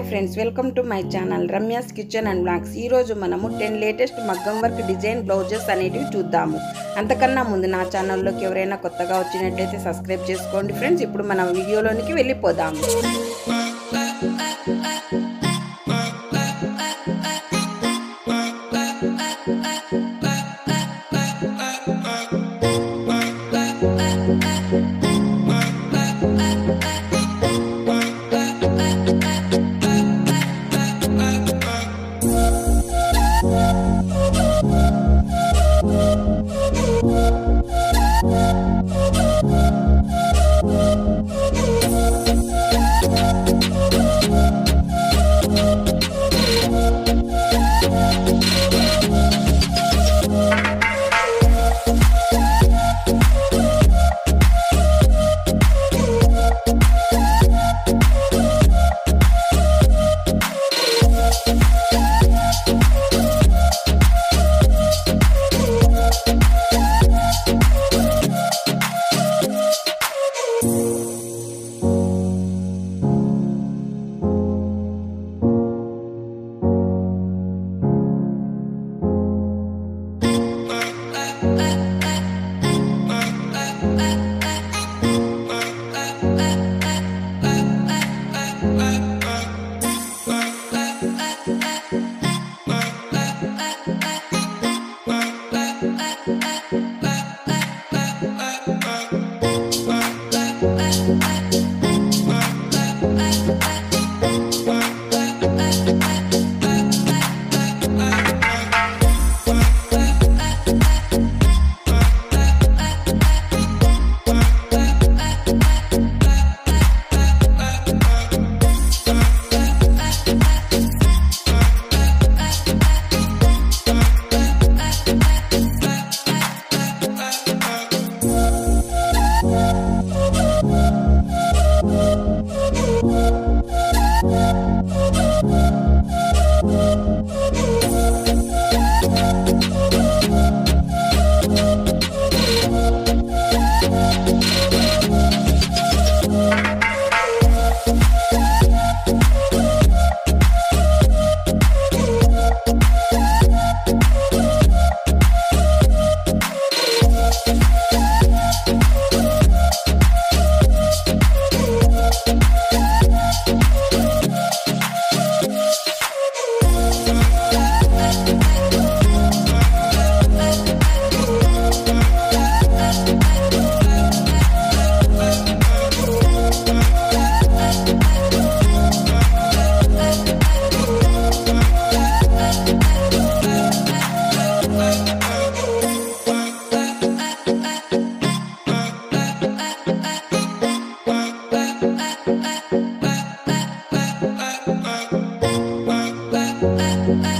hi friends welcome to my channel Ramya's kitchen and blogs ఈరోజు మనము ten latest మగ్గం work design blouses అనేటివి చూద్దాము అంతకన్నా ముందు నా ఛానల్లోకి ఎవరైనా కొత్తగా వచ్చినట్లయితే సబ్స్క్రైబ్ చేసుకోండి ఫ్రెండ్స్ ఇప్పుడు మనం వీడియోలోనికి వెళ్ళిపోదాము